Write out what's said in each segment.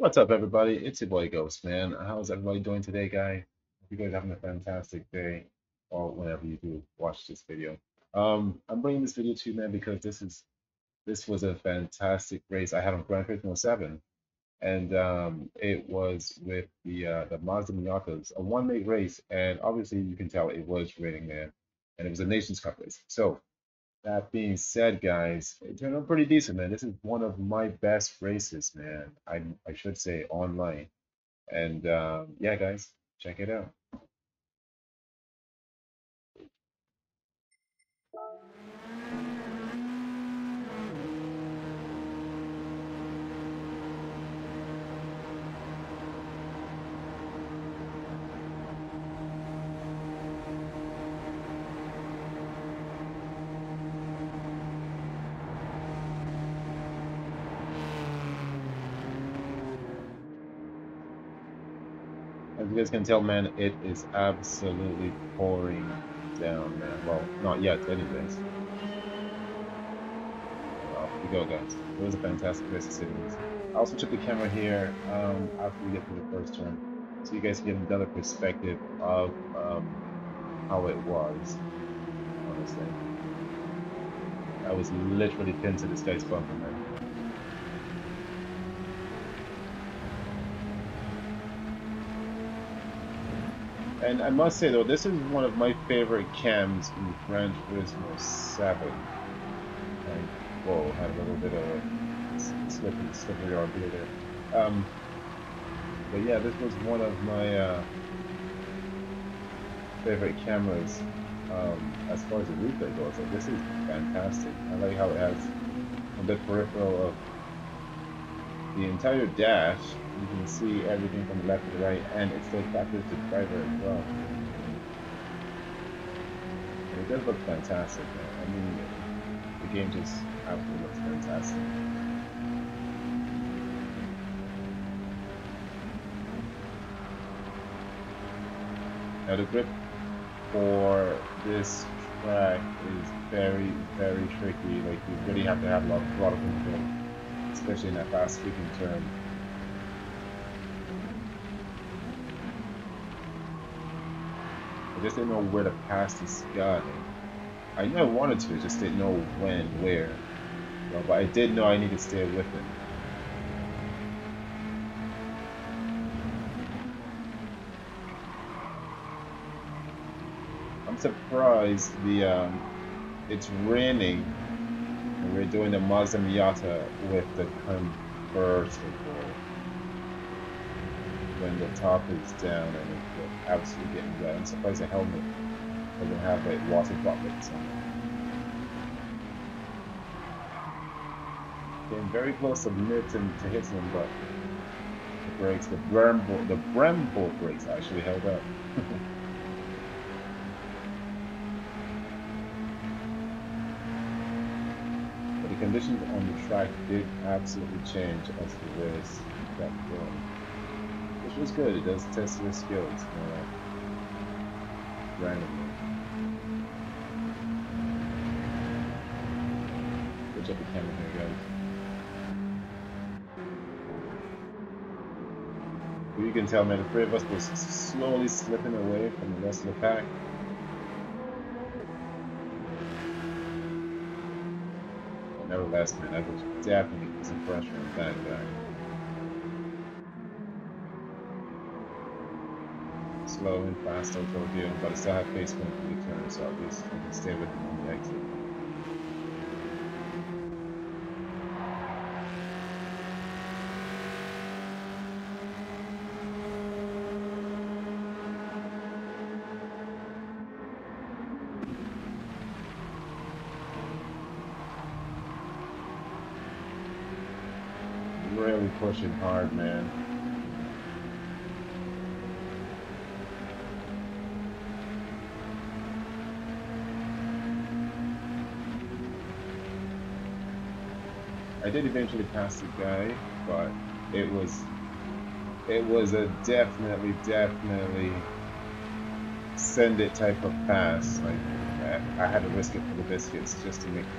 What's up, everybody? It's your boy Ghost, man. How's everybody doing today, guy? Hope you guys having a fantastic day, or whenever you do watch this video. Um, I'm bringing this video to you, man, because this is this was a fantastic race I had on Gran Turismo 7, and um, it was with the uh, the Mazda Miatas, a one-make race, and obviously you can tell it was raining there, and it was a Nations Cup race. So that being said, guys, it turned out pretty decent, man. This is one of my best races, man. I I should say online. And um, yeah, guys, check it out. As you guys can tell, man, it is absolutely pouring down, man. Well, not yet, anyways. Off we go, guys. It was a fantastic race of cities. I also took the camera here um, after we get through the first turn, so you guys can get another perspective of um, how it was, honestly. I was literally pinned to this guy's bumper, man. And I must say though, this is one of my favorite cams in Gran Turismo 7. Like, whoa, had a little bit of a slippery, slippery ordeal there. Um, but yeah, this was one of my uh, favorite cameras um, as far as the replay goes. Like, this is fantastic. I like how it has bit peripheral of the entire dash you can see everything from the left to the right, and it still captures the driver as well. And it does look fantastic. I mean, the game just absolutely looks fantastic. Now the grip for this track is very, very tricky. Like you really have to have a lot, a lot of control, especially in that fast sweeping turn. I just didn't know where to pass this guy. I knew I wanted to, just didn't know when, where. But I did know I needed to stay with him. I'm surprised the um, it's raining and we're doing the Mazda Miata with the convertible when the top is down and it's absolutely getting wet. I'm surprised the helmet doesn't have like water droplets on it. Getting very close to Milton to hitting but the brakes, the Brembo, the Brembo brakes actually held up. but the conditions on the track did absolutely change as the race got going which was good. It does test your skills more randomly. Switch up the camera here, guys. you can tell, man, the three of us was slowly slipping away from the rest of the pack. Nevertheless, man, that was definitely some pressure on that guy. slow and fast toward you, but I still have pace through the turn, so at least I can stay with them on the exit. Really pushing hard, man. I did eventually pass the guy, but it was it was a definitely, definitely send it type of pass. Like I, had to risk it for the biscuits just to make the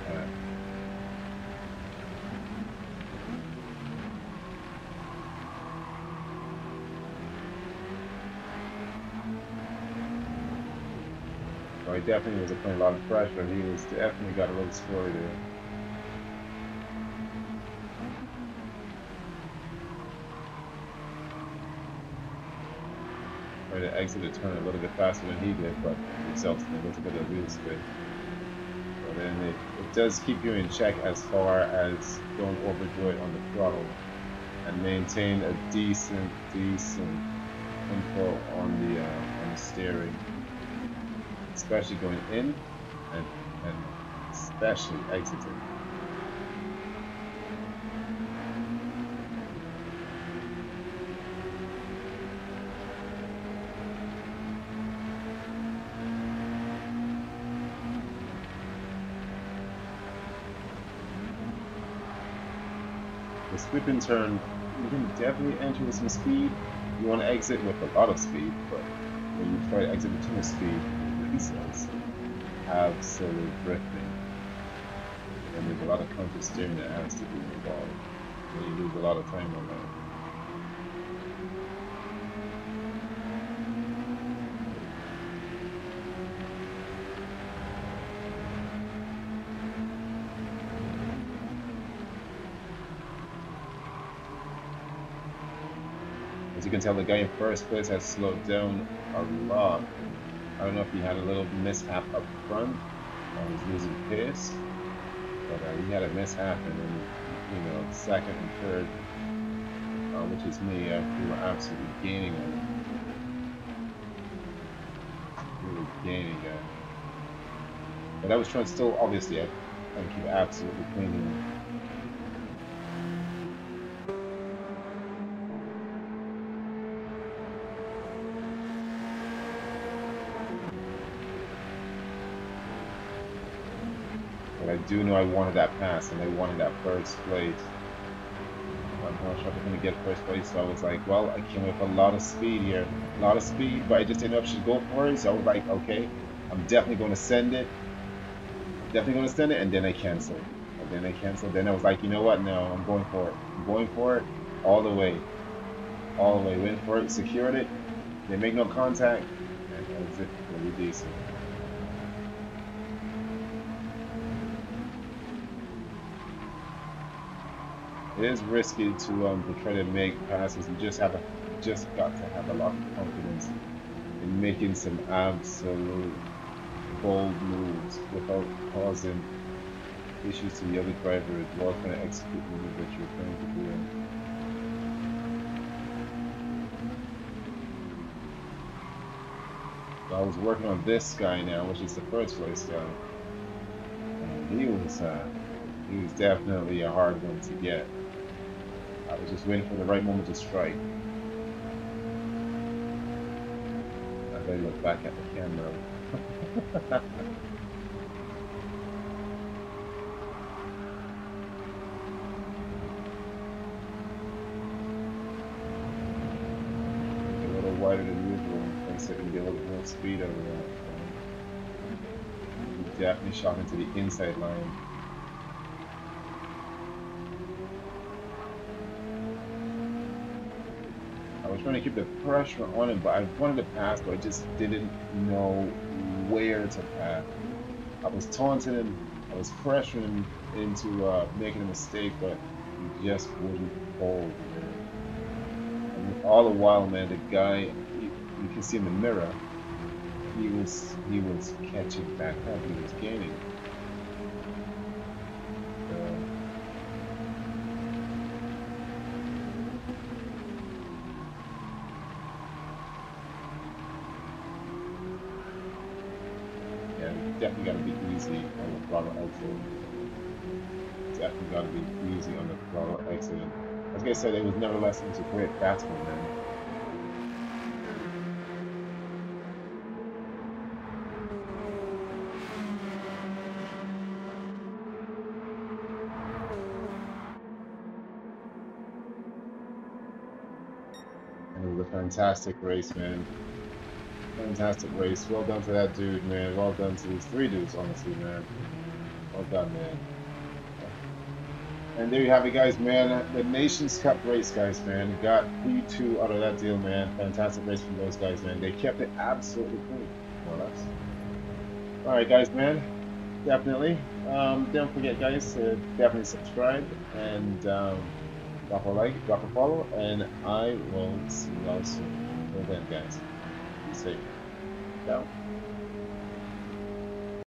So he definitely was applying a lot of pressure. And he was definitely got a little scored there. Tried to exit the turn a little bit faster than he did, but results in a little bit of wheel spin. But then it, it does keep you in check as far as don't overdo it on the throttle and maintain a decent, decent control on the uh, on the steering, especially going in and and especially exiting. The sweeping turn, you can definitely enter with some speed. You want to exit with a lot of speed, but when you try to exit with too much speed, results absolute drifting. And there's a lot of counter steering that has to be involved. And you lose a lot of time on that. As you can tell, the guy in first place has slowed down a lot. I don't know if he had a little mishap up front, or was losing pace, but uh, he had a mishap, and then, you know, second and third, uh, which is me, uh, we were absolutely gaining on him. We were gaining on him. But I was trying to still, obviously, I, I keep absolutely cleaning But I do know I wanted that pass and I wanted that first place. I'm not sure if I'm going to get first place, so I was like, well, I came with a lot of speed here. A lot of speed, but I just didn't know if should go for it, so I was like, okay, I'm definitely going to send it. Definitely going to send it, and then I canceled. And then I canceled. Then I was like, you know what? No, I'm going for it. I'm going for it all the way. All the way. Went for it, secured it. They make no contact, and that was it. Really decent. Is risky to um to try to make passes. You just have a just got to have a lot of confidence in making some absolute bold moves without causing issues to the other driver as well trying to execute the move that you're trying to do. So I was working on this guy now, which is the first place guy. And he was uh, he was definitely a hard one to get. I was just waiting for the right moment to strike. As I look back at the camera. a little wider than usual. There can be a little more speed over that. Definitely shot into the inside line. Was trying to keep the pressure on him, but I wanted to pass, but I just didn't know where to pass. I was taunting him, I was pressuring him into uh, making a mistake, but he just wouldn't hold. And all the while, man, the guy, you, you can see in the mirror, he was he was catching back up, he was gaining. definitely got to be easy on the throttle exit. Definitely got to be easy on the throttle. Like I said, it was never less was a great batsman, man. It was a fantastic race, man. Fantastic race. Well done to that dude, man. Well done to these three dudes, honestly, man. Well done, man. And there you have it, guys, man. The Nations Cup race, guys, man. Got P2 out of that deal, man. Fantastic race from those guys, man. They kept it absolutely clean, more or less. All right, guys, man, definitely. Um, don't forget, guys, to definitely subscribe and um, drop a like, drop a follow, and I will see you all soon. Until then, guys, Não aí. Então.